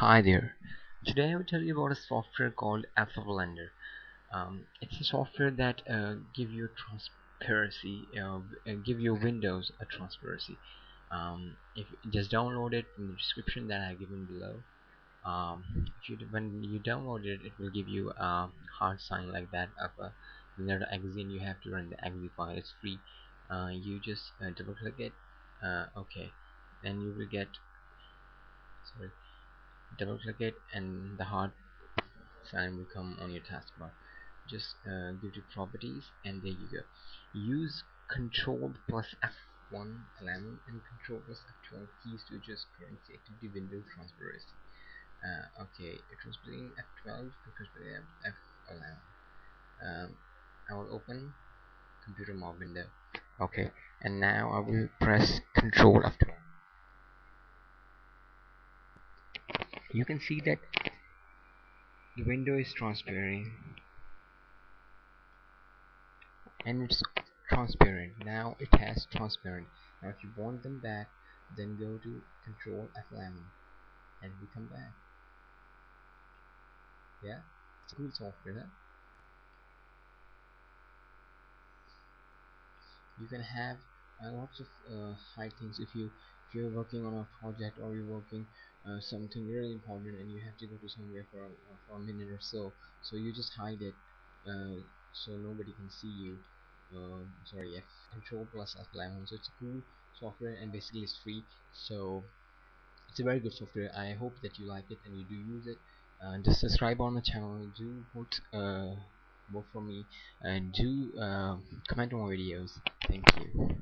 Hi there. Today I will tell you about a software called Alpha Blender. Um, it's a software that uh, give you transparency, uh, give your windows a transparency. Um, if just download it from the description that I have given below. Um, you, when you download it, it will give you a hard sign like that of a Blender exe, and you have to run the exe file. It's free. Uh, you just uh, double click it. Uh, okay, then you will get sorry double click it and the hard sign will come on your taskbar. Just uh, go to properties and there you go. Use control plus F1 11 and control plus F12 keys to adjust currency activity window transparency. Uh, okay it was playing F12 because F11 um, I will open computer mod window. Okay and now I will press control F12 you can see that the window is transparent. And it's transparent. Now it has transparent. Now if you want them back then go to control F11 and we come back. Yeah? It's cool software you can have uh, lots of uh, high things. If you if you're working on a project or you're working uh, something really important and you have to go to somewhere for a, for a minute or so so you just hide it uh, so nobody can see you. Uh, sorry F control plus F11 so it's a cool software and basically it's free. So it's a very good software. I hope that you like it and you do use it. Just subscribe on the channel. Do vote uh, vote for me. And do uh, comment on my videos. Thank you